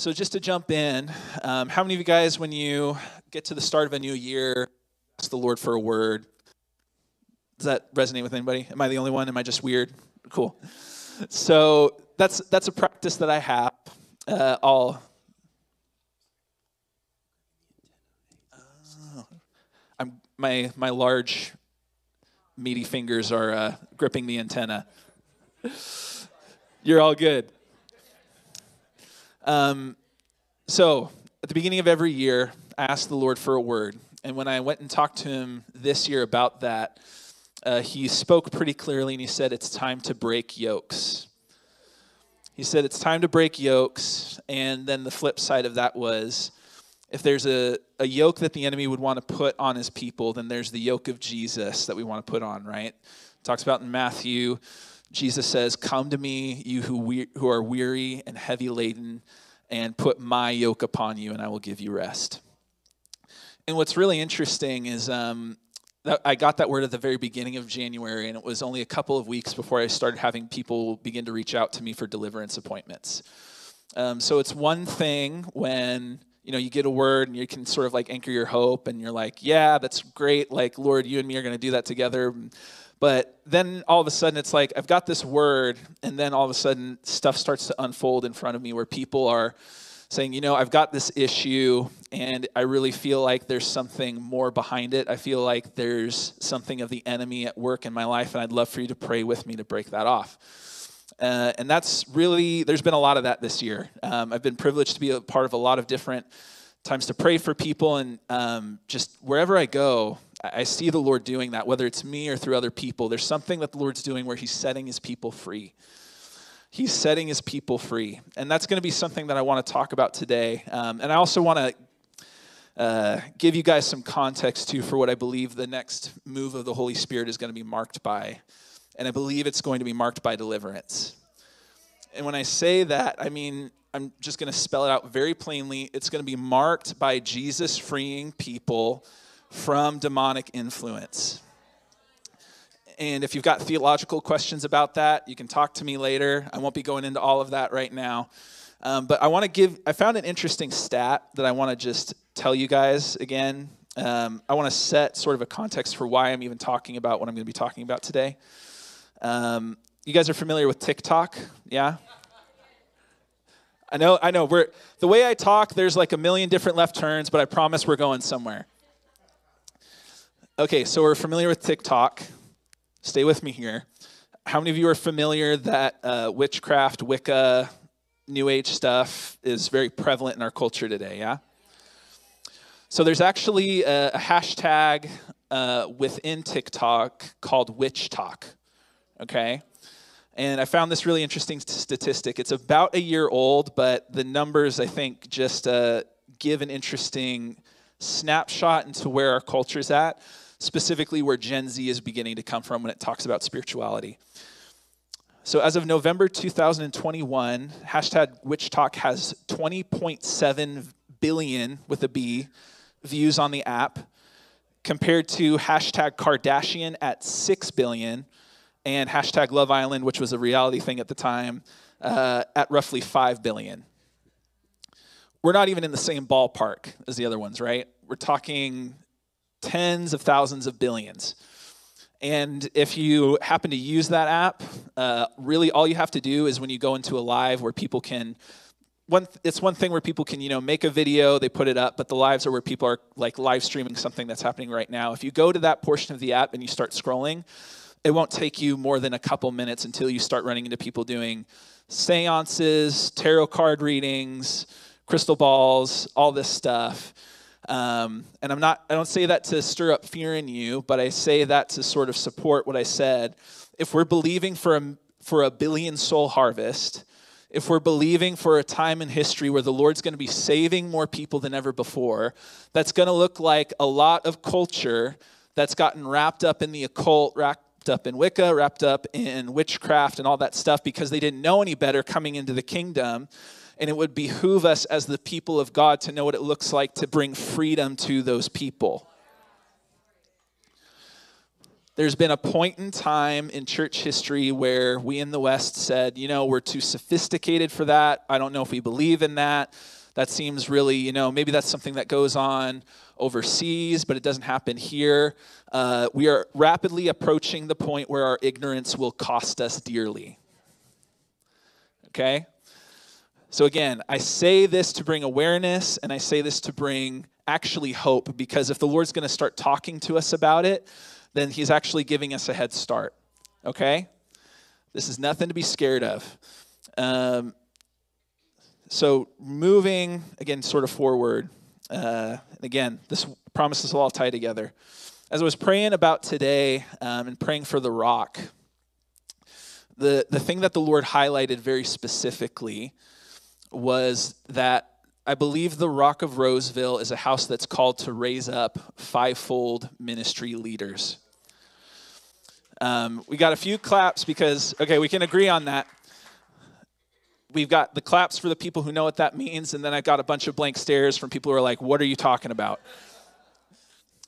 So, just to jump in, um, how many of you guys, when you get to the start of a new year, ask the Lord for a word? Does that resonate with anybody? Am I the only one? Am I just weird? Cool. So, that's, that's a practice that I have. Uh, all. Oh, I'm, my, my large, meaty fingers are uh, gripping the antenna. You're all good. Um, so, at the beginning of every year, I ask the Lord for a word. And when I went and talked to him this year about that, uh, he spoke pretty clearly and he said, It's time to break yokes. He said, It's time to break yokes. And then the flip side of that was, if there's a, a yoke that the enemy would want to put on his people, then there's the yoke of Jesus that we want to put on, right? talks about in Matthew Jesus says, Come to me, you who, we- who are weary and heavy laden, and put my yoke upon you, and I will give you rest. And what's really interesting is um, that I got that word at the very beginning of January, and it was only a couple of weeks before I started having people begin to reach out to me for deliverance appointments. Um, so it's one thing when you know you get a word and you can sort of like anchor your hope, and you're like, "Yeah, that's great. Like, Lord, you and me are going to do that together." But then all of a sudden, it's like I've got this word, and then all of a sudden, stuff starts to unfold in front of me where people are saying, you know, I've got this issue, and I really feel like there's something more behind it. I feel like there's something of the enemy at work in my life, and I'd love for you to pray with me to break that off. Uh, and that's really, there's been a lot of that this year. Um, I've been privileged to be a part of a lot of different times to pray for people, and um, just wherever I go, I see the Lord doing that, whether it's me or through other people. There's something that the Lord's doing where He's setting His people free. He's setting His people free. And that's going to be something that I want to talk about today. Um, and I also want to uh, give you guys some context too for what I believe the next move of the Holy Spirit is going to be marked by. And I believe it's going to be marked by deliverance. And when I say that, I mean, I'm just going to spell it out very plainly. It's going to be marked by Jesus freeing people from demonic influence. And if you've got theological questions about that, you can talk to me later. I won't be going into all of that right now. Um, but I want to give, I found an interesting stat that I want to just tell you guys again. Um, I want to set sort of a context for why I'm even talking about what I'm going to be talking about today. Um, you guys are familiar with TikTok? Yeah? I know, I know. We're the way I talk. There's like a million different left turns, but I promise we're going somewhere. Okay, so we're familiar with TikTok. Stay with me here. How many of you are familiar that uh, witchcraft, Wicca, New Age stuff is very prevalent in our culture today? Yeah. So there's actually a, a hashtag uh, within TikTok called WitchTok. Okay. And I found this really interesting statistic. It's about a year old, but the numbers, I think, just uh, give an interesting snapshot into where our culture's at specifically where Gen Z is beginning to come from when it talks about spirituality. So, as of November 2021, hashtag WitchTok has 20.7 billion with a B views on the app, compared to hashtag Kardashian at 6 billion and hashtag Love Island, which was a reality thing at the time, uh, at roughly 5 billion. We're not even in the same ballpark as the other ones, right? We're talking tens of thousands of billions. And if you happen to use that app, uh, really all you have to do is when you go into a live where people can, one, it's one thing where people can, you know, make a video, they put it up, but the lives are where people are like live streaming something that's happening right now. If you go to that portion of the app and you start scrolling, it won't take you more than a couple minutes until you start running into people doing seances, tarot card readings, crystal balls, all this stuff. Um, and I'm not, I don't say that to stir up fear in you, but I say that to sort of support what I said. If we're believing for a, for a billion soul harvest, if we're believing for a time in history where the Lord's going to be saving more people than ever before, that's going to look like a lot of culture that's gotten wrapped up in the occult, wrapped up in Wicca, wrapped up in witchcraft and all that stuff because they didn't know any better coming into the kingdom and it would behoove us as the people of God to know what it looks like to bring freedom to those people. there's been a point in time in church history where we in the West said, you know, we're too sophisticated for that. I don't know if we believe in that. That seems really, you know, maybe that's something that goes on overseas, but it doesn't happen here. Uh, we are rapidly approaching the point where our ignorance will cost us dearly. Okay? So, again, I say this to bring awareness and I say this to bring actually hope because if the Lord's going to start talking to us about it, then He's actually giving us a head start. Okay? This is nothing to be scared of. Um, so, moving again, sort of forward, uh, again, this promises will all tie together. As I was praying about today um, and praying for the rock, the, the thing that the Lord highlighted very specifically was that I believe the Rock of Roseville is a house that's called to raise up fivefold ministry leaders. Um, we got a few claps because, okay, we can agree on that. We've got the claps for the people who know what that means, and then I've got a bunch of blank stares from people who are like, What are you talking about?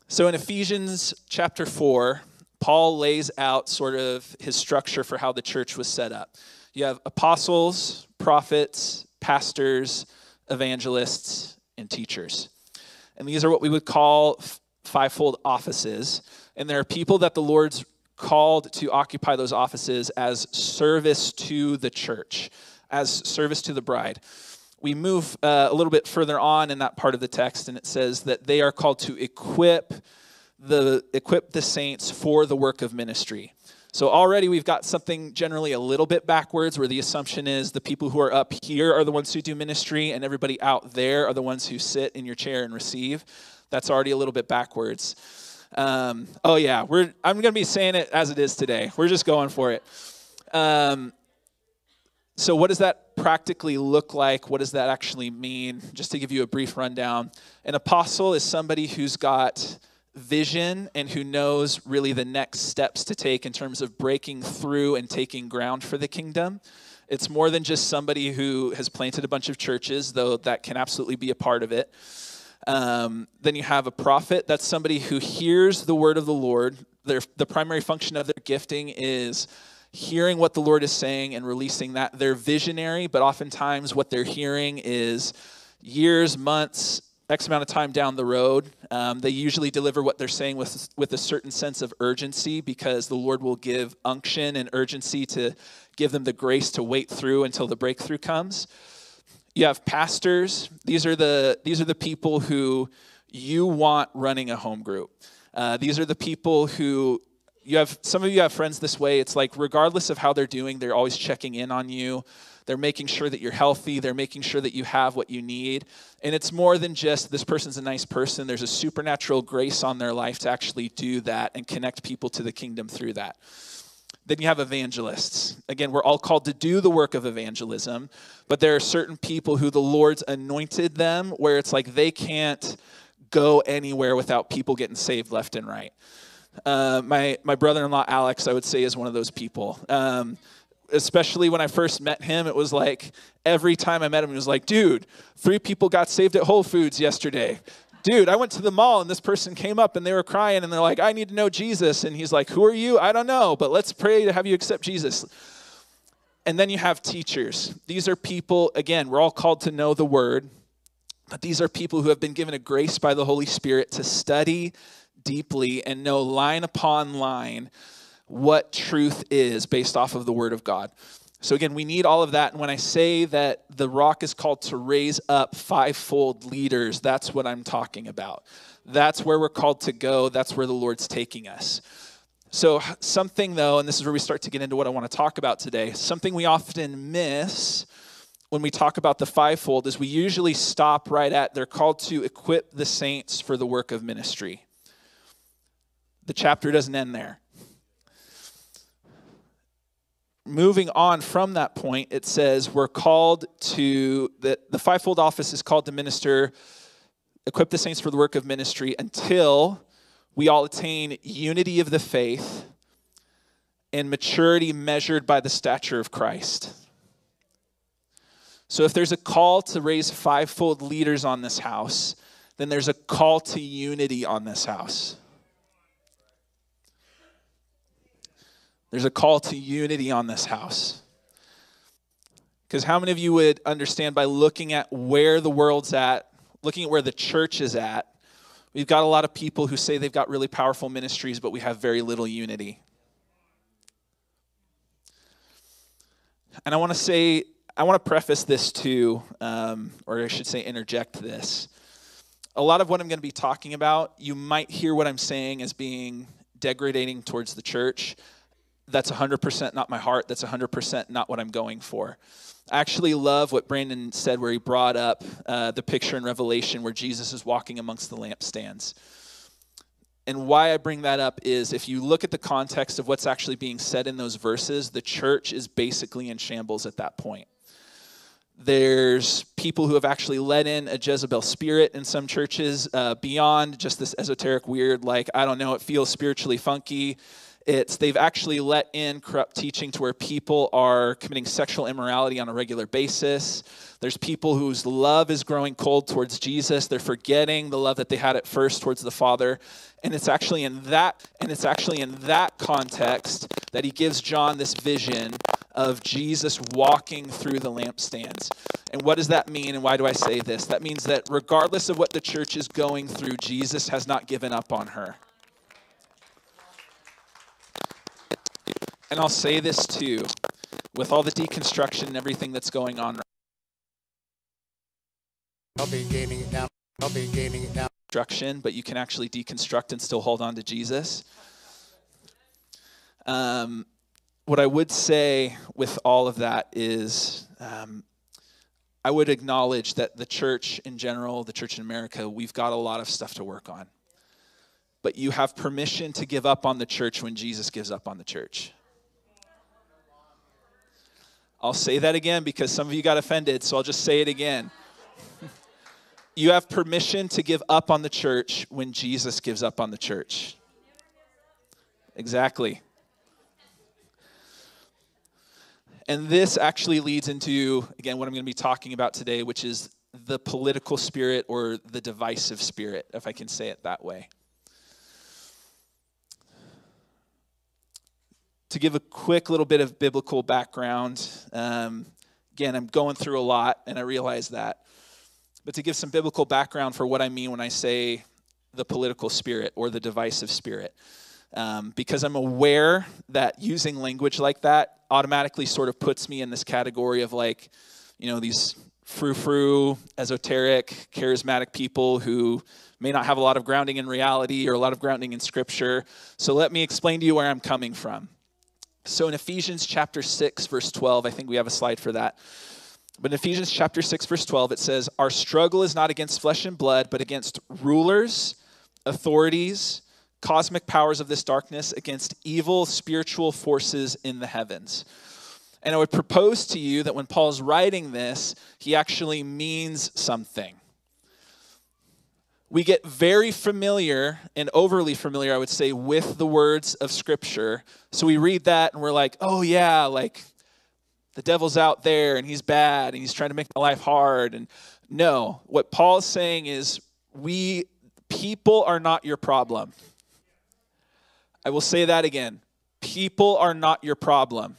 So in Ephesians chapter 4, Paul lays out sort of his structure for how the church was set up. You have apostles, prophets, pastors, evangelists, and teachers. And these are what we would call fivefold offices. And there are people that the Lord's called to occupy those offices as service to the church, as service to the bride. We move uh, a little bit further on in that part of the text, and it says that they are called to equip the equip the saints for the work of ministry. So already we've got something generally a little bit backwards where the assumption is the people who are up here are the ones who do ministry and everybody out there are the ones who sit in your chair and receive. That's already a little bit backwards. Um, oh yeah, we're I'm going to be saying it as it is today. We're just going for it. Um, so what does that practically look like? What does that actually mean? Just to give you a brief rundown, an apostle is somebody who's got vision and who knows really the next steps to take in terms of breaking through and taking ground for the kingdom. It's more than just somebody who has planted a bunch of churches, though that can absolutely be a part of it. Um, then you have a prophet. That's somebody who hears the word of the Lord. Their, the primary function of their gifting is hearing what the Lord is saying and releasing that. They're visionary, but oftentimes what they're hearing is years, months, X amount of time down the road. Um, they usually deliver what they're saying with, with a certain sense of urgency because the Lord will give unction and urgency to give them the grace to wait through until the breakthrough comes. You have pastors. These are the, these are the people who you want running a home group. Uh, these are the people who you have, some of you have friends this way. It's like, regardless of how they're doing, they're always checking in on you. They're making sure that you're healthy. They're making sure that you have what you need. And it's more than just this person's a nice person. There's a supernatural grace on their life to actually do that and connect people to the kingdom through that. Then you have evangelists. Again, we're all called to do the work of evangelism, but there are certain people who the Lord's anointed them where it's like they can't go anywhere without people getting saved left and right. Uh, my my brother-in-law Alex, I would say, is one of those people. Um, especially when I first met him, it was like every time I met him, he was like, dude, three people got saved at Whole Foods yesterday. Dude, I went to the mall and this person came up and they were crying and they're like, I need to know Jesus. And he's like, Who are you? I don't know, but let's pray to have you accept Jesus. And then you have teachers. These are people, again, we're all called to know the word, but these are people who have been given a grace by the Holy Spirit to study deeply and know line upon line what truth is based off of the Word of God. So, again, we need all of that. And when I say that the rock is called to raise up fivefold leaders, that's what I'm talking about. That's where we're called to go, that's where the Lord's taking us. So, something though, and this is where we start to get into what I want to talk about today, something we often miss when we talk about the fivefold is we usually stop right at they're called to equip the saints for the work of ministry. The chapter doesn't end there moving on from that point, it says we're called to, that the fivefold office is called to minister, equip the saints for the work of ministry until we all attain unity of the faith and maturity measured by the stature of Christ. So if there's a call to raise fivefold leaders on this house, then there's a call to unity on this house. There's a call to unity on this house. Because how many of you would understand by looking at where the world's at, looking at where the church is at, we've got a lot of people who say they've got really powerful ministries, but we have very little unity. And I want to say, I want to preface this too, um, or I should say, interject this. A lot of what I'm going to be talking about, you might hear what I'm saying as being degrading towards the church. That's 100% not my heart. That's 100% not what I'm going for. I actually love what Brandon said, where he brought up uh, the picture in Revelation where Jesus is walking amongst the lampstands. And why I bring that up is if you look at the context of what's actually being said in those verses, the church is basically in shambles at that point. There's people who have actually let in a Jezebel spirit in some churches uh, beyond just this esoteric, weird, like, I don't know, it feels spiritually funky. It's they've actually let in corrupt teaching to where people are committing sexual immorality on a regular basis. There's people whose love is growing cold towards Jesus. They're forgetting the love that they had at first towards the Father. And it's actually in that and it's actually in that context that he gives John this vision of Jesus walking through the lampstands. And what does that mean and why do I say this? That means that regardless of what the church is going through, Jesus has not given up on her. And I'll say this too with all the deconstruction and everything that's going on. I'll be gaining it now. I'll be gaining it now. Deconstruction, but you can actually deconstruct and still hold on to Jesus. Um, what I would say with all of that is um, I would acknowledge that the church in general, the church in America, we've got a lot of stuff to work on. But you have permission to give up on the church when Jesus gives up on the church. I'll say that again because some of you got offended, so I'll just say it again. you have permission to give up on the church when Jesus gives up on the church. Exactly. And this actually leads into, again, what I'm going to be talking about today, which is the political spirit or the divisive spirit, if I can say it that way. To give a quick little bit of biblical background, um, again, I'm going through a lot and I realize that. But to give some biblical background for what I mean when I say the political spirit or the divisive spirit. Um, because I'm aware that using language like that automatically sort of puts me in this category of like, you know, these frou frou, esoteric, charismatic people who may not have a lot of grounding in reality or a lot of grounding in scripture. So let me explain to you where I'm coming from. So in Ephesians chapter 6, verse 12, I think we have a slide for that. But in Ephesians chapter 6, verse 12, it says, Our struggle is not against flesh and blood, but against rulers, authorities, cosmic powers of this darkness, against evil spiritual forces in the heavens. And I would propose to you that when Paul's writing this, he actually means something we get very familiar and overly familiar, I would say, with the words of Scripture. So we read that and we're like, oh, yeah, like the devil's out there and he's bad and he's trying to make my life hard. And no, what Paul's saying is, we, people are not your problem. I will say that again. People are not your problem.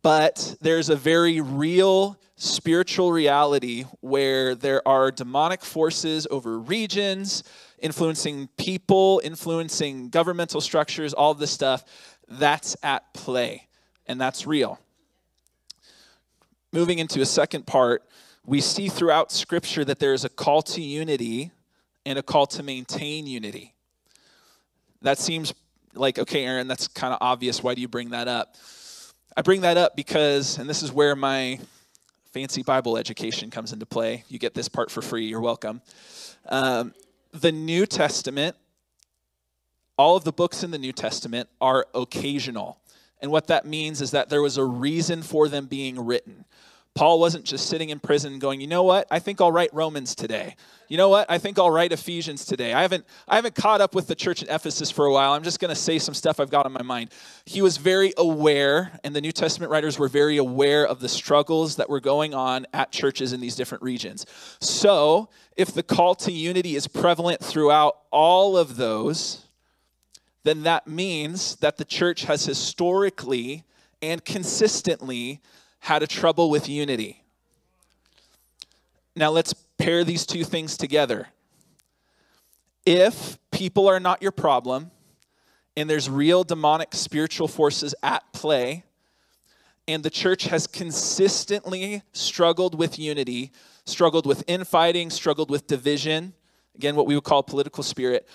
But there's a very real spiritual reality where there are demonic forces over regions, influencing people, influencing governmental structures, all this stuff. That's at play, and that's real. Moving into a second part, we see throughout Scripture that there is a call to unity and a call to maintain unity. That seems like, okay, Aaron, that's kind of obvious. Why do you bring that up? I bring that up because, and this is where my fancy Bible education comes into play. You get this part for free, you're welcome. Um, the New Testament, all of the books in the New Testament are occasional. And what that means is that there was a reason for them being written. Paul wasn't just sitting in prison going, you know what? I think I'll write Romans today. You know what? I think I'll write Ephesians today. I haven't, I haven't caught up with the church in Ephesus for a while. I'm just going to say some stuff I've got on my mind. He was very aware, and the New Testament writers were very aware of the struggles that were going on at churches in these different regions. So, if the call to unity is prevalent throughout all of those, then that means that the church has historically and consistently had a trouble with unity. Now let's pair these two things together. If people are not your problem, and there's real demonic spiritual forces at play, and the church has consistently struggled with unity, struggled with infighting, struggled with division, again, what we would call political spirit,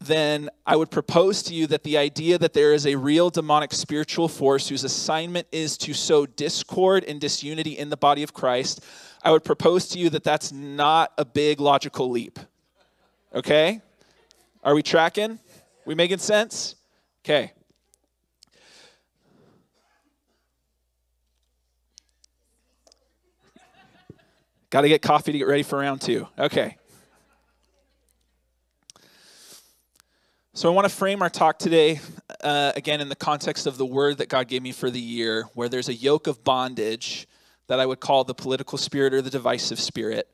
then I would propose to you that the idea that there is a real demonic spiritual force whose assignment is to sow discord and disunity in the body of Christ, I would propose to you that that's not a big logical leap. Okay? Are we tracking? We making sense? Okay. Got to get coffee to get ready for round two. Okay. So I want to frame our talk today, uh, again, in the context of the word that God gave me for the year, where there's a yoke of bondage that I would call the political spirit or the divisive spirit.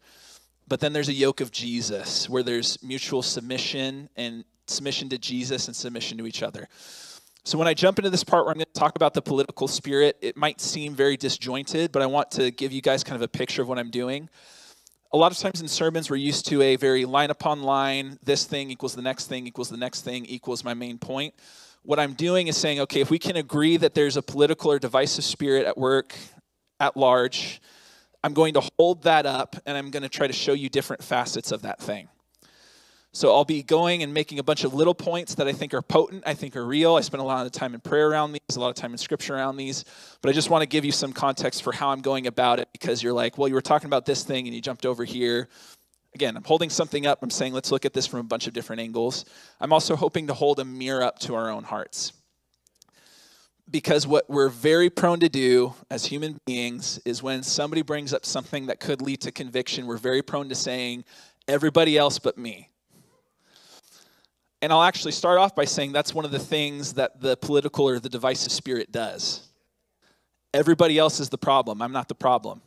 But then there's a yoke of Jesus, where there's mutual submission and submission to Jesus and submission to each other. So when I jump into this part where I'm going to talk about the political spirit, it might seem very disjointed, but I want to give you guys kind of a picture of what I'm doing a lot of times in sermons we're used to a very line upon line this thing equals the next thing equals the next thing equals my main point. What i'm doing is saying okay if we can agree that there's a political or divisive spirit at work at large i'm going to hold that up and i'm going to try to show you different facets of that thing so I'll be going and making a bunch of little points that I think are potent, I think are real. I spend a lot of time in prayer around these, a lot of time in scripture around these. But I just want to give you some context for how I'm going about it because you're like, well, you were talking about this thing and you jumped over here. Again, I'm holding something up. I'm saying, let's look at this from a bunch of different angles. I'm also hoping to hold a mirror up to our own hearts. Because what we're very prone to do as human beings is when somebody brings up something that could lead to conviction, we're very prone to saying, everybody else but me and I'll actually start off by saying that's one of the things that the political or the divisive spirit does. Everybody else is the problem. I'm not the problem.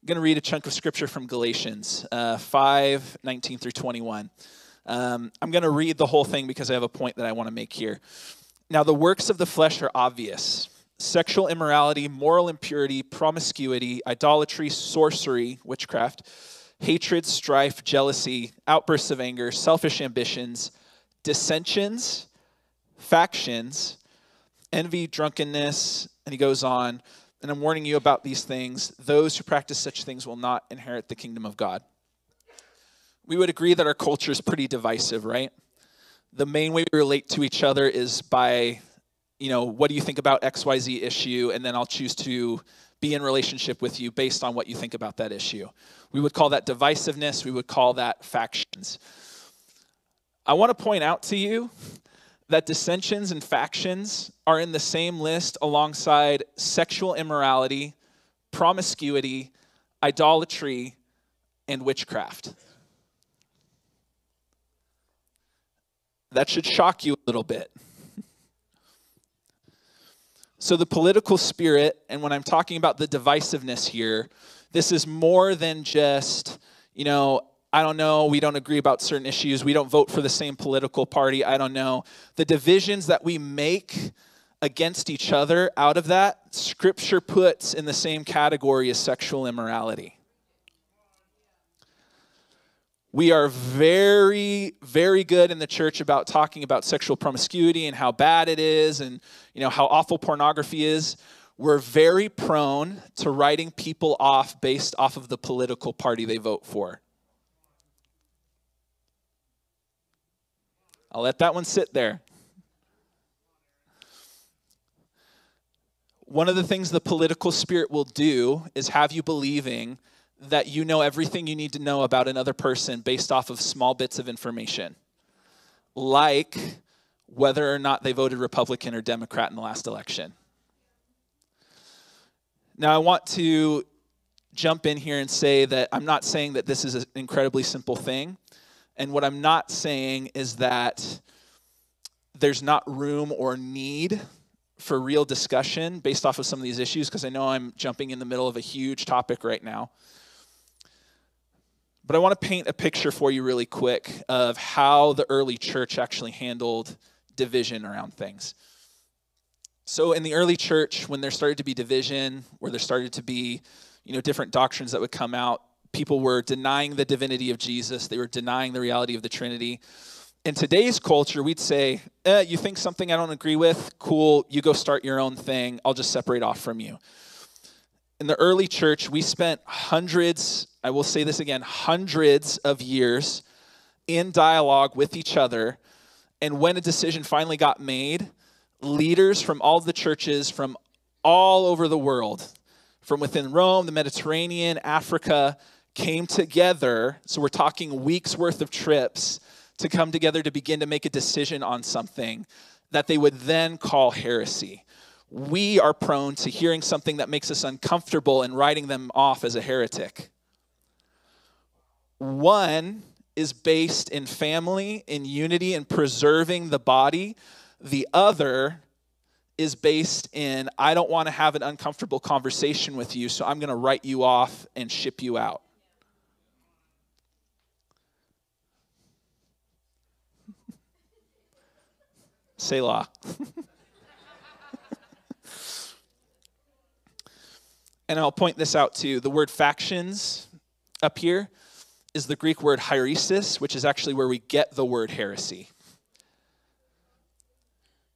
I'm going to read a chunk of scripture from Galatians uh, 5 19 through 21. Um, I'm going to read the whole thing because I have a point that I want to make here. Now, the works of the flesh are obvious sexual immorality, moral impurity, promiscuity, idolatry, sorcery, witchcraft hatred, strife, jealousy, outbursts of anger, selfish ambitions, dissensions, factions, envy, drunkenness, and he goes on. And I'm warning you about these things. Those who practice such things will not inherit the kingdom of God. We would agree that our culture is pretty divisive, right? The main way we relate to each other is by, you know, what do you think about XYZ issue? And then I'll choose to be in relationship with you based on what you think about that issue. We would call that divisiveness, we would call that factions. I want to point out to you that dissensions and factions are in the same list alongside sexual immorality, promiscuity, idolatry, and witchcraft. That should shock you a little bit. So, the political spirit, and when I'm talking about the divisiveness here, this is more than just, you know, I don't know, we don't agree about certain issues, we don't vote for the same political party, I don't know. The divisions that we make against each other out of that, scripture puts in the same category as sexual immorality we are very very good in the church about talking about sexual promiscuity and how bad it is and you know how awful pornography is. We're very prone to writing people off based off of the political party they vote for. I'll let that one sit there. One of the things the political spirit will do is have you believing that you know everything you need to know about another person based off of small bits of information, like whether or not they voted Republican or Democrat in the last election. Now, I want to jump in here and say that I'm not saying that this is an incredibly simple thing. And what I'm not saying is that there's not room or need for real discussion based off of some of these issues, because I know I'm jumping in the middle of a huge topic right now. But I want to paint a picture for you really quick of how the early church actually handled division around things. So in the early church, when there started to be division, where there started to be, you know, different doctrines that would come out, people were denying the divinity of Jesus. They were denying the reality of the Trinity. In today's culture, we'd say, eh, you think something I don't agree with? Cool, you go start your own thing. I'll just separate off from you. In the early church, we spent hundreds, I will say this again, hundreds of years in dialogue with each other. And when a decision finally got made, leaders from all the churches from all over the world, from within Rome, the Mediterranean, Africa, came together. So we're talking weeks worth of trips to come together to begin to make a decision on something that they would then call heresy. We are prone to hearing something that makes us uncomfortable and writing them off as a heretic. One is based in family, in unity, and preserving the body. The other is based in, I don't want to have an uncomfortable conversation with you, so I'm going to write you off and ship you out. Selah. and I'll point this out too. The word factions up here is the Greek word hairesis, which is actually where we get the word heresy.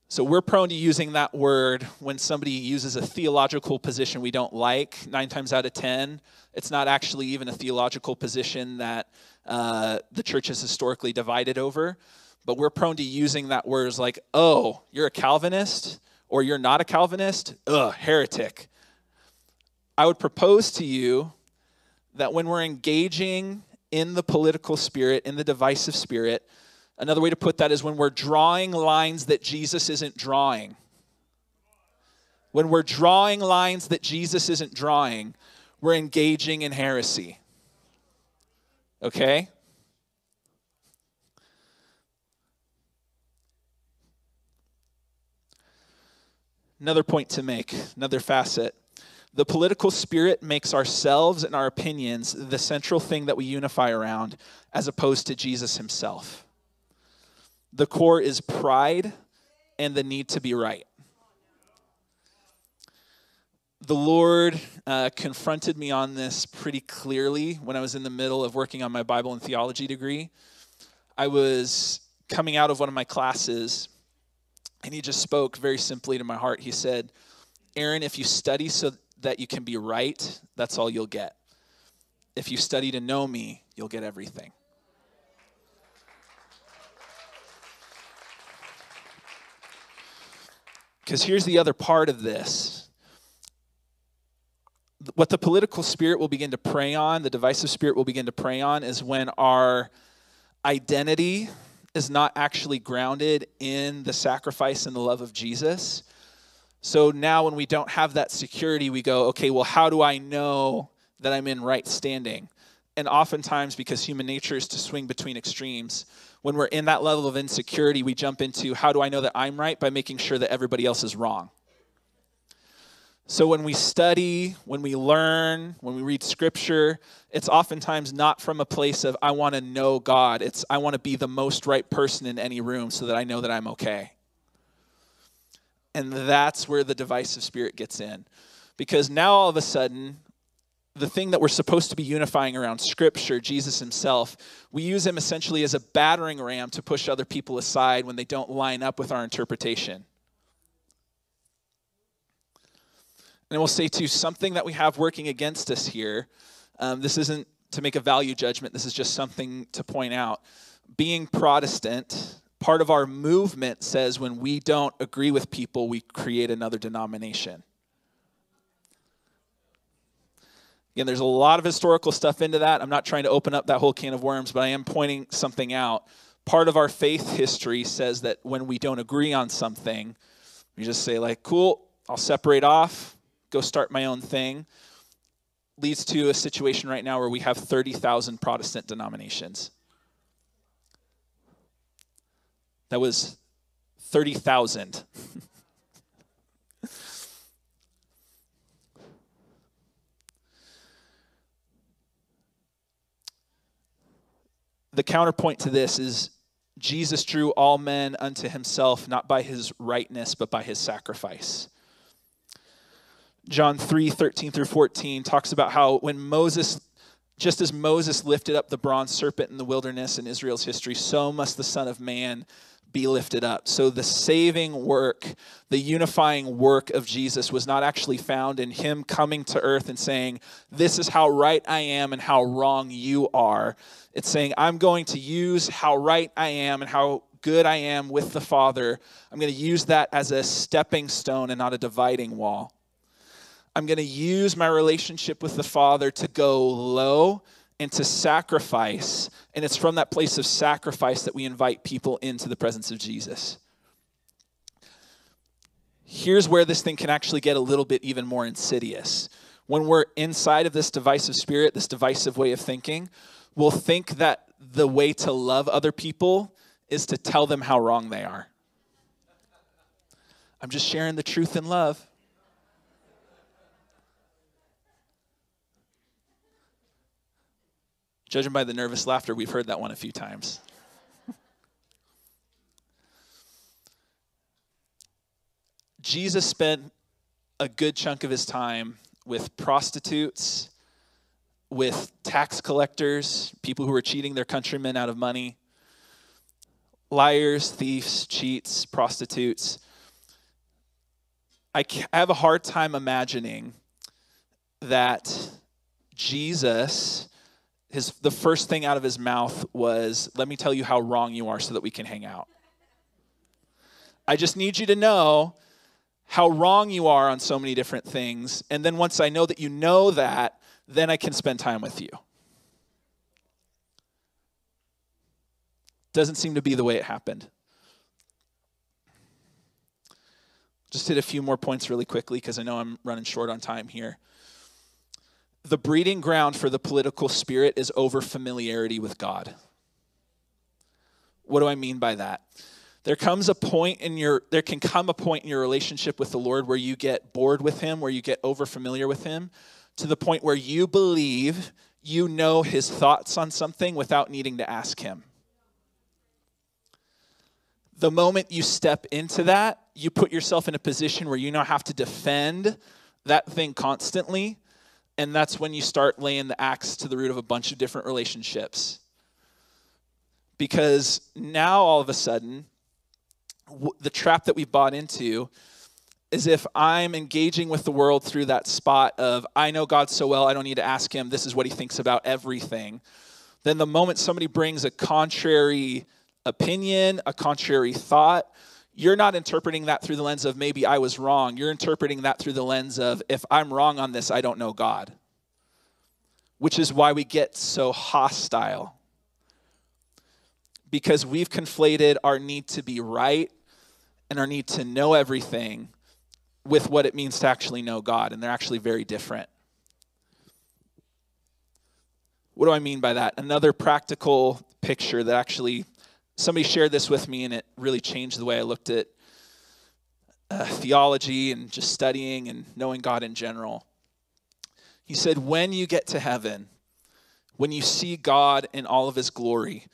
So we're prone to using that word when somebody uses a theological position we don't like. Nine times out of ten, it's not actually even a theological position that uh, the church has historically divided over but we're prone to using that word as like, oh, you're a Calvinist or you're not a Calvinist? Ugh, heretic. I would propose to you that when we're engaging in the political spirit, in the divisive spirit, another way to put that is when we're drawing lines that Jesus isn't drawing. When we're drawing lines that Jesus isn't drawing, we're engaging in heresy. Okay? Another point to make, another facet. The political spirit makes ourselves and our opinions the central thing that we unify around, as opposed to Jesus himself. The core is pride and the need to be right. The Lord uh, confronted me on this pretty clearly when I was in the middle of working on my Bible and theology degree. I was coming out of one of my classes and he just spoke very simply to my heart. He said, Aaron, if you study so that you can be right, that's all you'll get. If you study to know me, you'll get everything. Because here's the other part of this. What the political spirit will begin to prey on, the divisive spirit will begin to prey on, is when our identity is not actually grounded in the sacrifice and the love of Jesus. So now, when we don't have that security, we go, okay, well, how do I know that I'm in right standing? And oftentimes, because human nature is to swing between extremes, when we're in that level of insecurity, we jump into how do I know that I'm right by making sure that everybody else is wrong. So when we study, when we learn, when we read scripture, it's oftentimes not from a place of, I want to know God. It's, I want to be the most right person in any room so that I know that I'm okay. And that's where the divisive spirit gets in. Because now all of a sudden, the thing that we're supposed to be unifying around scripture, Jesus himself, we use him essentially as a battering ram to push other people aside when they don't line up with our interpretation. And I will say, too, something that we have working against us here. Um, this isn't to make a value judgment, this is just something to point out. Being Protestant, part of our movement says when we don't agree with people, we create another denomination. Again, there's a lot of historical stuff into that. I'm not trying to open up that whole can of worms, but I am pointing something out. Part of our faith history says that when we don't agree on something, we just say, like, cool, I'll separate off, go start my own thing leads to a situation right now where we have 30,000 Protestant denominations. That was 30,000. the counterpoint to this is Jesus drew all men unto himself, not by his rightness, but by his sacrifice. John 3 13 through 14 talks about how when Moses, just as Moses lifted up the bronze serpent in the wilderness in Israel's history, so must the Son of Man be lifted up. So the saving work, the unifying work of Jesus was not actually found in him coming to earth and saying, This is how right I am and how wrong you are. It's saying, I'm going to use how right I am and how good I am with the Father. I'm going to use that as a stepping stone and not a dividing wall. I'm going to use my relationship with the Father to go low and to sacrifice. And it's from that place of sacrifice that we invite people into the presence of Jesus. Here's where this thing can actually get a little bit even more insidious. When we're inside of this divisive spirit, this divisive way of thinking, we'll think that the way to love other people is to tell them how wrong they are. I'm just sharing the truth in love. Judging by the nervous laughter, we've heard that one a few times. Jesus spent a good chunk of his time with prostitutes, with tax collectors, people who were cheating their countrymen out of money, liars, thieves, cheats, prostitutes. I have a hard time imagining that Jesus his the first thing out of his mouth was, "Let me tell you how wrong you are so that we can hang out." I just need you to know how wrong you are on so many different things, and then once I know that you know that, then I can spend time with you. Doesn't seem to be the way it happened. Just hit a few more points really quickly because I know I'm running short on time here the breeding ground for the political spirit is over familiarity with God. What do I mean by that? There comes a point in your there can come a point in your relationship with the Lord where you get bored with him, where you get over familiar with him to the point where you believe you know his thoughts on something without needing to ask him. The moment you step into that, you put yourself in a position where you now have to defend that thing constantly and that's when you start laying the axe to the root of a bunch of different relationships. Because now all of a sudden, the trap that we've bought into is if I'm engaging with the world through that spot of, I know God so well, I don't need to ask him, this is what he thinks about everything. Then the moment somebody brings a contrary opinion, a contrary thought, you're not interpreting that through the lens of maybe I was wrong. You're interpreting that through the lens of if I'm wrong on this, I don't know God. Which is why we get so hostile. Because we've conflated our need to be right and our need to know everything with what it means to actually know God, and they're actually very different. What do I mean by that? Another practical picture that actually somebody shared this with me and it really changed the way I looked at uh, theology and just studying and knowing God in general. He said, When you get to heaven, when you see God in all of his glory,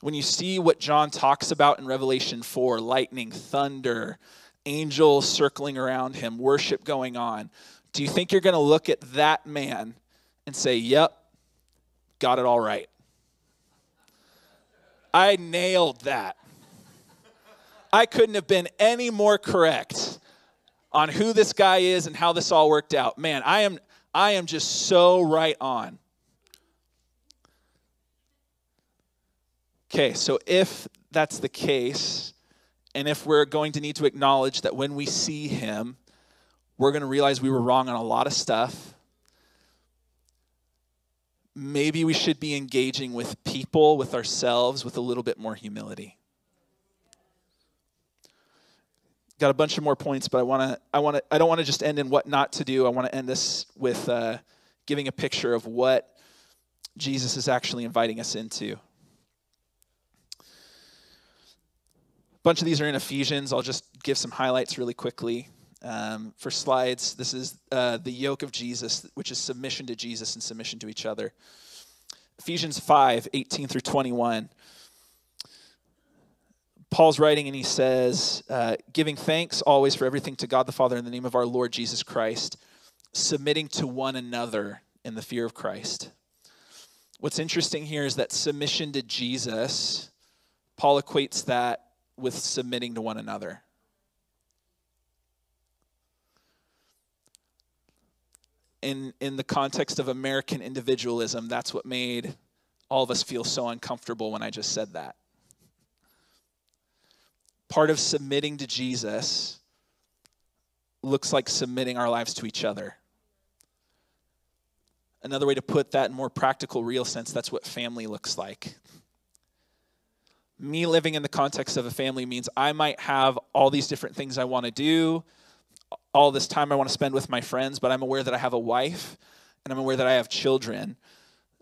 when you see what John talks about in Revelation 4 lightning, thunder, angels circling around him, worship going on, do you think you're going to look at that man and say, Yep, got it all right? I nailed that. I couldn't have been any more correct on who this guy is and how this all worked out. Man, I am I am just so right on. Okay, so if that's the case, and if we're going to need to acknowledge that when we see him, we're going to realize we were wrong on a lot of stuff maybe we should be engaging with people, with ourselves, with a little bit more humility. Got a bunch of more points, but I want to. I want to. I don't want to just end in what not to do. I want to end this with uh, giving a picture of what Jesus is actually inviting us into. A bunch of these are in Ephesians. I'll just give some highlights really quickly. Um, for slides, this is uh, the yoke of Jesus, which is submission to Jesus and submission to each other. Ephesians 5 18 through 21. Paul's writing and he says, uh, giving thanks always for everything to God the Father in the name of our Lord Jesus Christ, submitting to one another in the fear of Christ. What's interesting here is that submission to Jesus, Paul equates that with submitting to one another. In, in the context of American individualism, that's what made all of us feel so uncomfortable when I just said that part of submitting to Jesus looks like submitting our lives to each other. Another way to put that in more practical, real sense, that's what family looks like. Me living in the context of a family means I might have all these different things I want to do, all this time I want to spend with my friends, but I'm aware that I have a wife and I'm aware that I have children.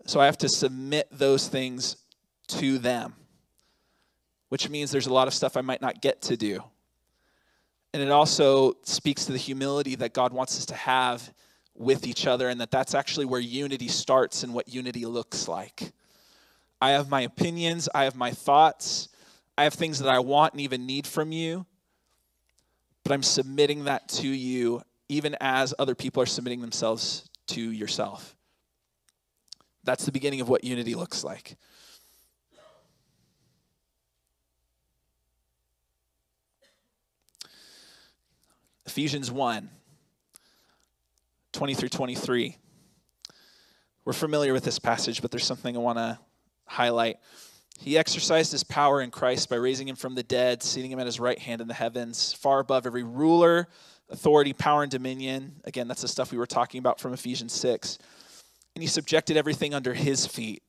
So I have to submit those things to them which means there's a lot of stuff I might not get to do. And it also speaks to the humility that God wants us to have with each other, and that that's actually where unity starts and what unity looks like. I have my opinions, I have my thoughts, I have things that I want and even need from you, but I'm submitting that to you even as other people are submitting themselves to yourself. That's the beginning of what unity looks like. Ephesians 1 20 through 23. We're familiar with this passage, but there's something I want to highlight. He exercised his power in Christ by raising him from the dead, seating him at his right hand in the heavens, far above every ruler, authority, power, and dominion. Again, that's the stuff we were talking about from Ephesians 6. And he subjected everything under his feet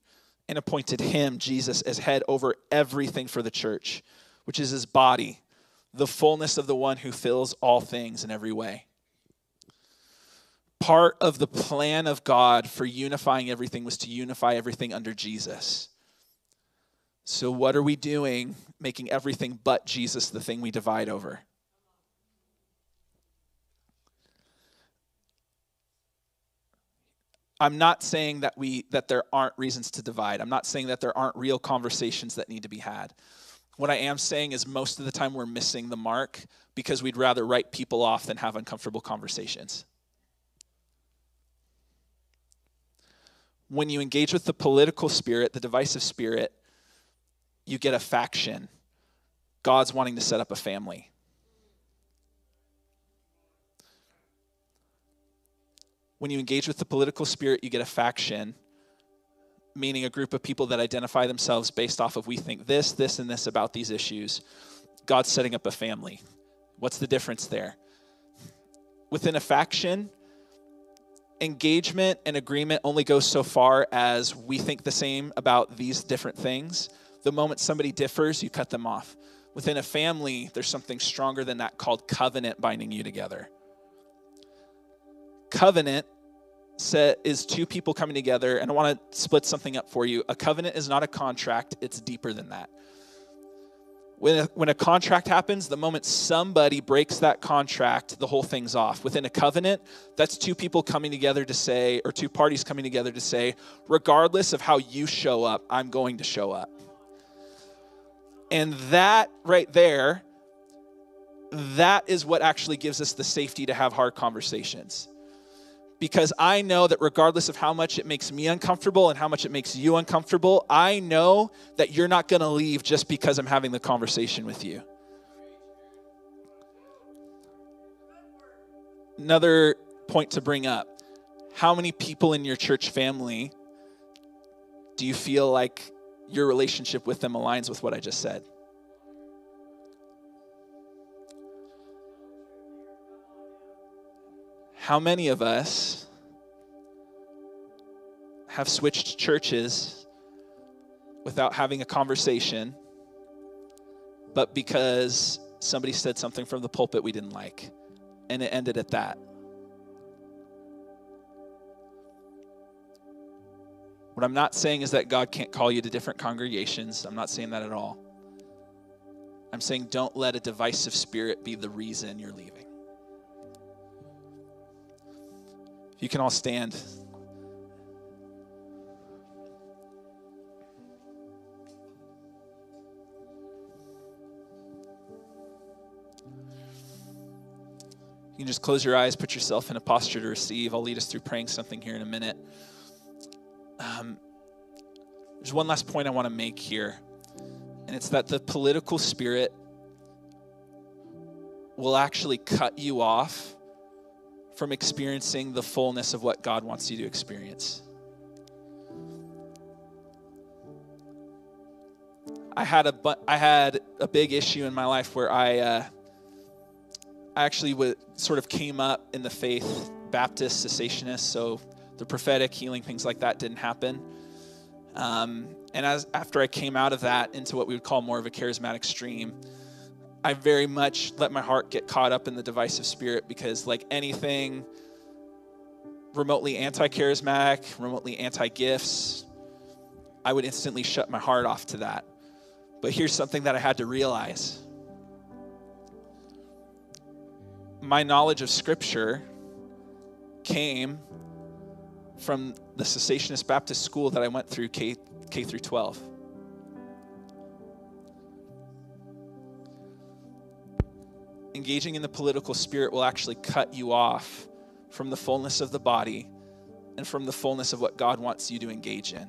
and appointed him, Jesus, as head over everything for the church, which is his body the fullness of the one who fills all things in every way. Part of the plan of God for unifying everything was to unify everything under Jesus. So, what are we doing making everything but Jesus the thing we divide over? I'm not saying that we that there aren't reasons to divide. I'm not saying that there aren't real conversations that need to be had. What I am saying is most of the time we're missing the mark because we'd rather write people off than have uncomfortable conversations. When you engage with the political spirit, the divisive spirit, you get a faction. God's wanting to set up a family. When you engage with the political spirit, you get a faction meaning a group of people that identify themselves based off of we think this, this, and this about these issues. God's setting up a family. What's the difference there? Within a faction, engagement and agreement only goes so far as we think the same about these different things. The moment somebody differs, you cut them off. Within a family, there's something stronger than that called covenant binding you together. Covenant set is two people coming together, and I want to split something up for you. A covenant is not a contract, it's deeper than that. When a, when a contract happens, the moment somebody breaks that contract, the whole thing's off. Within a covenant, that's two people coming together to say, or two parties coming together to say, regardless of how you show up, I'm going to show up. And that right there, that is what actually gives us the safety to have hard conversations because I know that regardless of how much it makes me uncomfortable and how much it makes you uncomfortable, I know that you're not going to leave just because I'm having the conversation with you. Another point to bring up how many people in your church family do you feel like your relationship with them aligns with what I just said? How many of us have switched churches without having a conversation, but because somebody said something from the pulpit we didn't like, and it ended at that? What I'm not saying is that God can't call you to different congregations. I'm not saying that at all. I'm saying don't let a divisive spirit be the reason you're leaving. You can all stand. You can just close your eyes, put yourself in a posture to receive. I'll lead us through praying something here in a minute. Um, there's one last point I want to make here, and it's that the political spirit will actually cut you off from experiencing the fullness of what God wants you to experience. I had a I had a big issue in my life where I uh, I actually would, sort of came up in the faith Baptist cessationist, so the prophetic healing things like that didn't happen. Um, and as after I came out of that into what we would call more of a charismatic stream, I very much let my heart get caught up in the divisive spirit because, like anything remotely anti-charismatic, remotely anti-gifts, I would instantly shut my heart off to that. But here's something that I had to realize my knowledge of Scripture came from the cessationist Baptist school that I went through K, K through 12. Engaging in the political spirit will actually cut you off from the fullness of the body and from the fullness of what God wants you to engage in.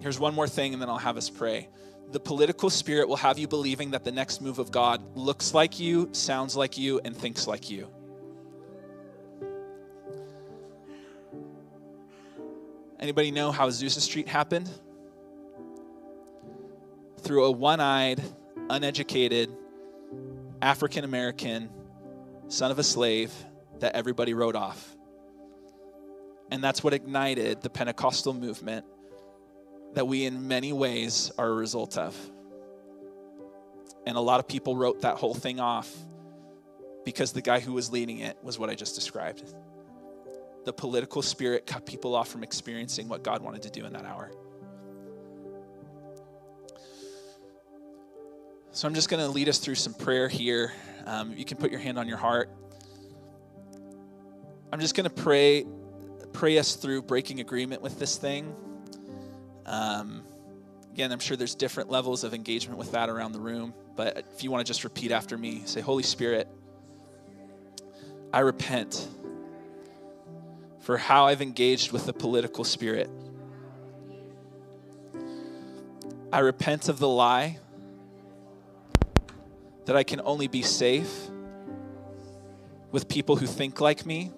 Here's one more thing, and then I'll have us pray. The political spirit will have you believing that the next move of God looks like you, sounds like you, and thinks like you. Anybody know how Azusa Street happened? Through a one eyed, uneducated, African American son of a slave that everybody wrote off. And that's what ignited the Pentecostal movement that we, in many ways, are a result of. And a lot of people wrote that whole thing off because the guy who was leading it was what I just described. The political spirit cut people off from experiencing what God wanted to do in that hour. So I'm just going to lead us through some prayer here. Um, you can put your hand on your heart. I'm just going to pray pray us through breaking agreement with this thing. Um, again, I'm sure there's different levels of engagement with that around the room, but if you want to just repeat after me, say, Holy Spirit, I repent for how I've engaged with the political spirit. I repent of the lie that I can only be safe with people who think like me,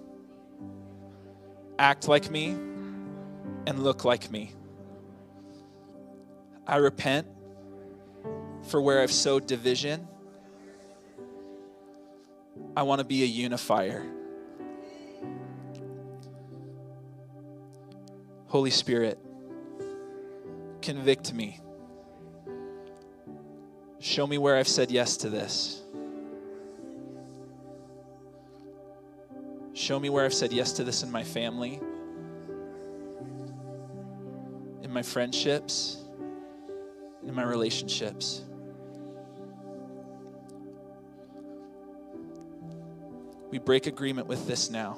act like me, and look like me. I repent for where I've sowed division. I want to be a unifier. Holy Spirit, convict me. Show me where I've said yes to this. Show me where I've said yes to this in my family, in my friendships in my relationships. We break agreement with this now.